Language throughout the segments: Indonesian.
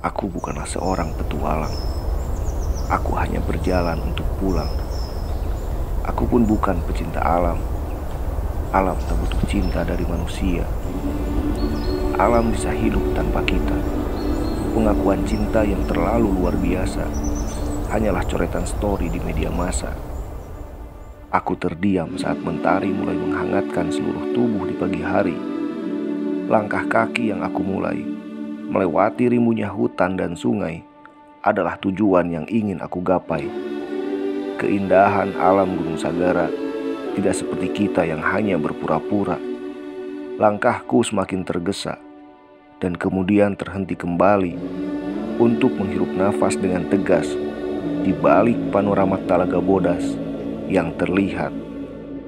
Aku bukanlah seorang petualang. Aku hanya berjalan untuk pulang. Aku pun bukan pecinta alam. Alam tak butuh cinta dari manusia. Alam bisa hidup tanpa kita. Pengakuan cinta yang terlalu luar biasa hanyalah coretan story di media massa. Aku terdiam saat mentari mulai menghangatkan seluruh tubuh di pagi hari. Langkah kaki yang aku mulai melewati rimbunnya hutan dan sungai adalah tujuan yang ingin aku gapai. Keindahan alam Gunung Sagara tidak seperti kita yang hanya berpura-pura. Langkahku semakin tergesa dan kemudian terhenti kembali untuk menghirup nafas dengan tegas di balik panorama Talaga Bodas yang terlihat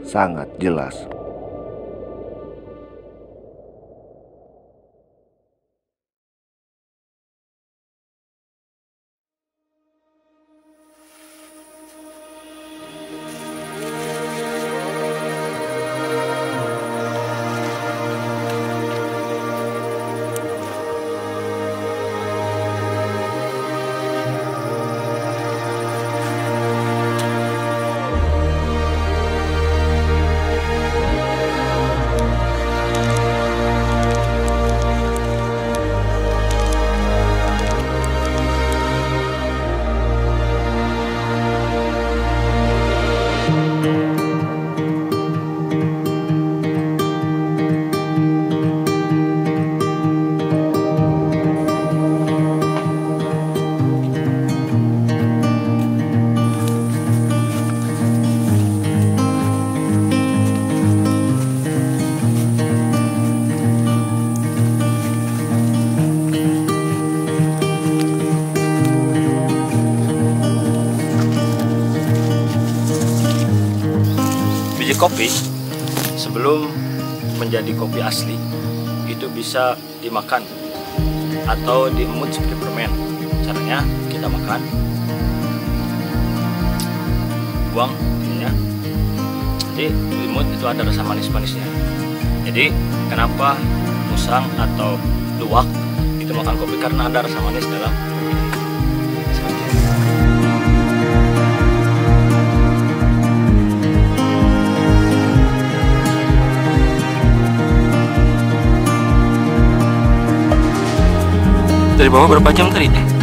sangat jelas. Kopi sebelum menjadi kopi asli itu bisa dimakan atau diemut seperti permen. Caranya kita makan, buang ininya. Jadi diemut itu ada rasa manis-manisnya. Jadi kenapa musang atau luwak itu makan kopi karena ada rasa manis dalam Dari bawah berapa jam tadi?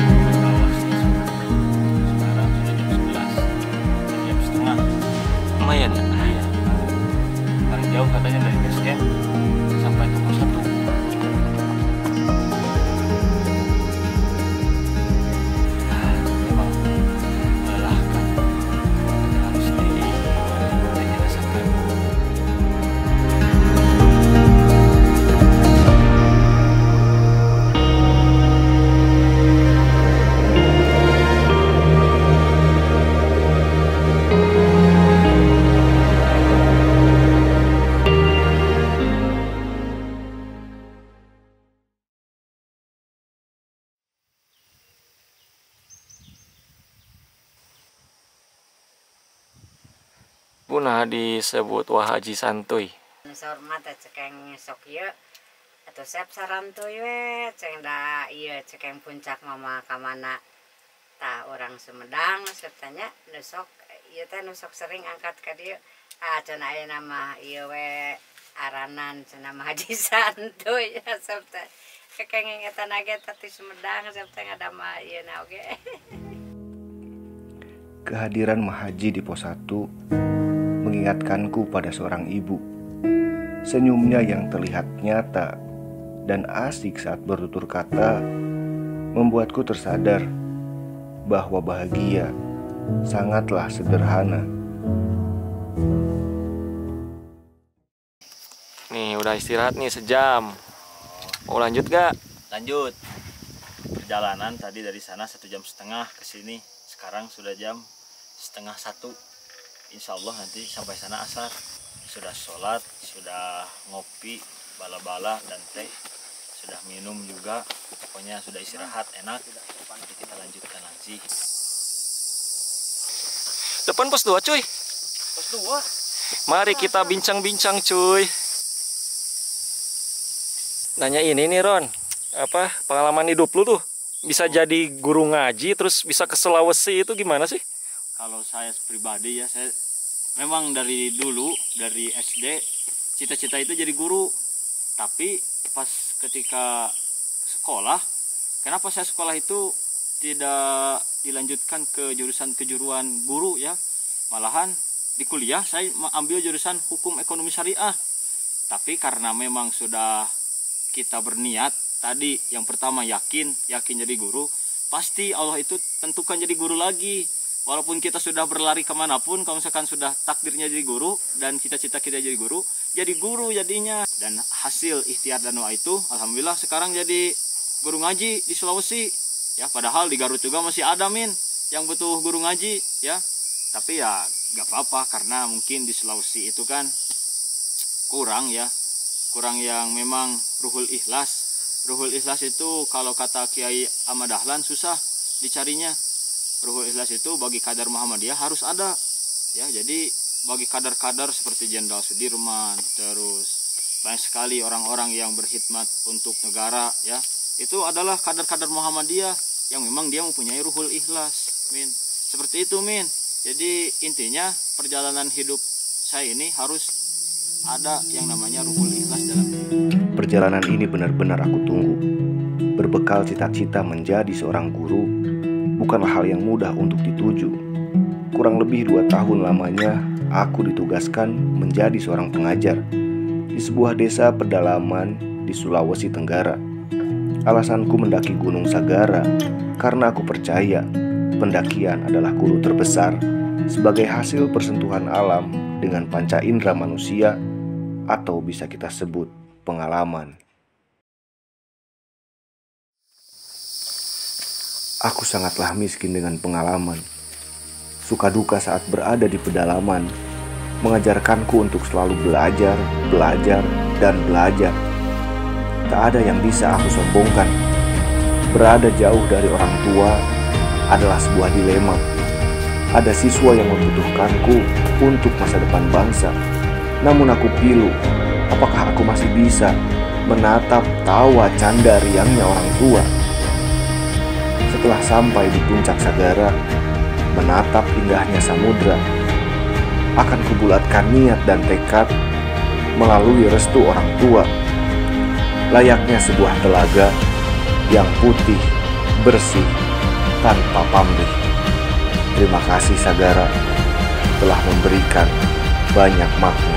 Punah disebut Wah Haji Santuy. Sormat cekeng sok ieu atau sep sarantuy we ceng da ieu cekeng puncak mama kamana tah orang Sumedang. Sep tanya nu sok ieu teh nu sok sering angkat ka dieu ah cenah aya nama ieu we aranan mah Haji Santuy. Ya sep teh kekengeng eta nage teh Sumedang sep teh ngadama ieu na oge Kehadiran Mahaji di pos 1 mengingatkanku pada seorang ibu. Senyumnya yang terlihat nyata dan asik saat bertutur kata membuatku tersadar bahwa bahagia sangatlah sederhana. Nih udah istirahat nih sejam. Mau lanjut gak? lanjut perjalanan tadi dari sana satu jam setengah ke sini sekarang sudah jam setengah satu Insya Allah nanti sampai sana asar sudah sholat sudah ngopi bala-bala dan teh sudah minum juga pokoknya sudah istirahat enak nanti kita lanjutkan lagi Depan pos 2 cuy. pos dua Mari kita bincang-bincang cuy. Nanya ini nih Ron. Apa pengalaman hidup lu tuh? bisa jadi guru ngaji terus bisa ke Sulawesi itu gimana sih? Kalau saya pribadi ya saya memang dari dulu dari SD cita-cita itu jadi guru. Tapi pas ketika sekolah, kenapa saya sekolah itu tidak dilanjutkan ke jurusan kejuruan guru ya? Malahan di kuliah saya ambil jurusan hukum ekonomi syariah. Tapi karena memang sudah kita berniat tadi yang pertama yakin, yakin jadi guru, pasti Allah itu tentukan jadi guru lagi. Walaupun kita sudah berlari ke mana pun, kalau misalkan sudah takdirnya jadi guru dan cita-cita kita jadi guru, jadi guru jadinya. Dan hasil ikhtiar dan doa itu, alhamdulillah sekarang jadi guru ngaji di Sulawesi. Ya, padahal di Garut juga masih ada min yang butuh guru ngaji, ya. Tapi ya gak apa-apa karena mungkin di Sulawesi itu kan kurang ya, kurang yang memang ruhul ikhlas. Ruhul ikhlas itu kalau kata Kiai Ahmad Dahlan susah dicarinya. Ruhul ikhlas itu bagi kadar Muhammadiyah harus ada. Ya, jadi bagi kadar-kadar seperti Jenderal Sudirman, terus banyak sekali orang-orang yang berkhidmat untuk negara ya. Itu adalah kadar-kadar Muhammadiyah yang memang dia mempunyai ruhul ikhlas. Min. Seperti itu, Min. Jadi intinya perjalanan hidup saya ini harus ada yang namanya ruhul ikhlas dalam Perjalanan ini benar-benar aku tunggu. Berbekal cita-cita menjadi seorang guru bukanlah hal yang mudah untuk dituju. Kurang lebih dua tahun lamanya, aku ditugaskan menjadi seorang pengajar di sebuah desa pedalaman di Sulawesi Tenggara. Alasanku mendaki Gunung Sagara karena aku percaya pendakian adalah guru terbesar sebagai hasil persentuhan alam dengan panca indera manusia atau bisa kita sebut pengalaman. Aku sangatlah miskin dengan pengalaman. Suka duka saat berada di pedalaman mengajarkanku untuk selalu belajar, belajar, dan belajar. Tak ada yang bisa aku sombongkan. Berada jauh dari orang tua adalah sebuah dilema. Ada siswa yang membutuhkanku untuk masa depan bangsa. Namun aku pilu, apakah aku masih bisa menatap tawa canda riangnya orang tua? Setelah sampai di puncak Sagara, menatap indahnya samudra, akan kubulatkan niat dan tekad melalui restu orang tua. Layaknya sebuah telaga yang putih, bersih, tanpa pamrih. Terima kasih Sagara telah memberikan banyak makna